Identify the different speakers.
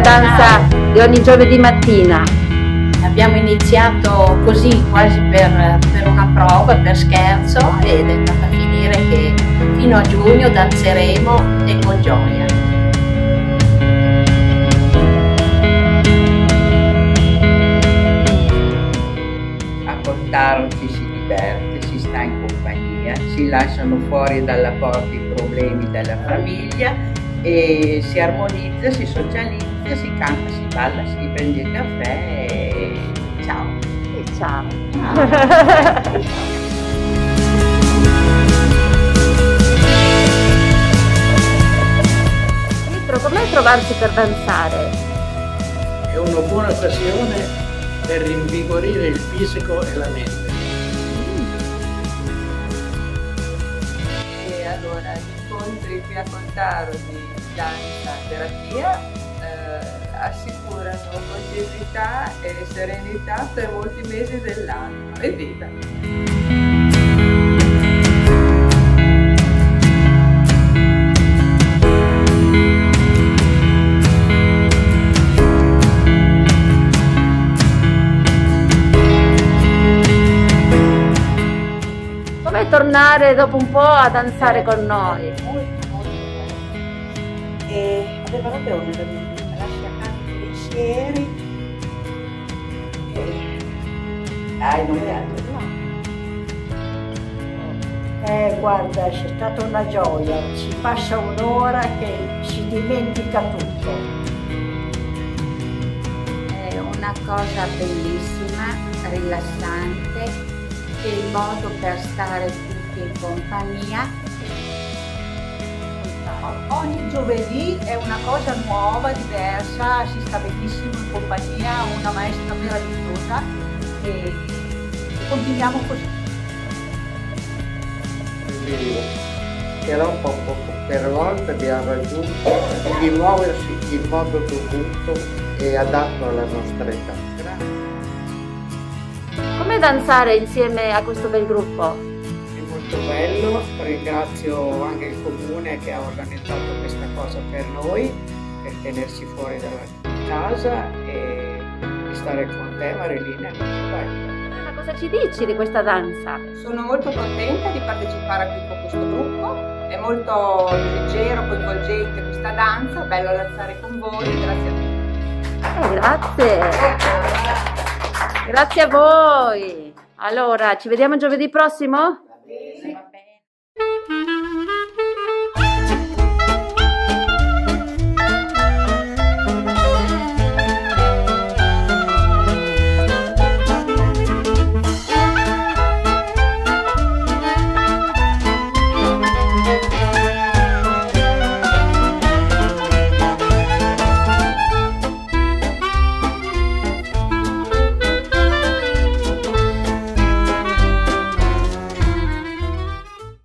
Speaker 1: danza di ogni giovedì mattina?
Speaker 2: Abbiamo iniziato così, quasi per, per una prova, per scherzo, ed è andata a finire che fino a giugno danzeremo e con gioia.
Speaker 3: A Portaro ci si diverte, si sta in compagnia, si lasciano fuori dalla porta i problemi della famiglia e si armonizza, si socializza, si canta, si balla, si prende il caffè e ciao.
Speaker 1: E ciao. Pietro, com'è trovarsi per danzare?
Speaker 4: È una buona occasione per rinvigorire il fisico e la mente.
Speaker 5: Incontri qui a Contaro di danza terapia eh, assicurano longevità e serenità per molti mesi dell'anno. Evviva!
Speaker 1: Com'è tornare dopo un po' a danzare con noi?
Speaker 6: molto molto bello e aveva ragione la mia lascia tanti pensieri. E dai non piange eh guarda c'è stata una gioia. Ci passa un'ora che si dimentica tutto.
Speaker 7: È una cosa bellissima, rilassante, è il modo per stare tutti in compagnia.
Speaker 6: ogni giovedì è una cosa nuova diversa si sta benissimo in compagnia una maestra meravigliosa e continuiamo così
Speaker 4: però per volta abbiamo raggiunto di muoversi in modo dovuto e adatto alla nostra età.
Speaker 1: Danzare insieme a questo bel gruppo?
Speaker 8: è molto bello, ringrazio anche il comune che ha organizzato questa cosa per noi, per tenersi fuori dalla casa e, stare con te Marilina, è molto bello.
Speaker 1: Ma cosa ci dici di questa danza?
Speaker 5: Sono molto contenta di partecipare qui con questo gruppo, è molto leggero, coinvolgente questa danza, bello danzare con voi, grazie a tutti.
Speaker 1: Eh, grazie. Grazie a voi. Allora, ci vediamo giovedì prossimo? Sì.